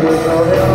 Gracias.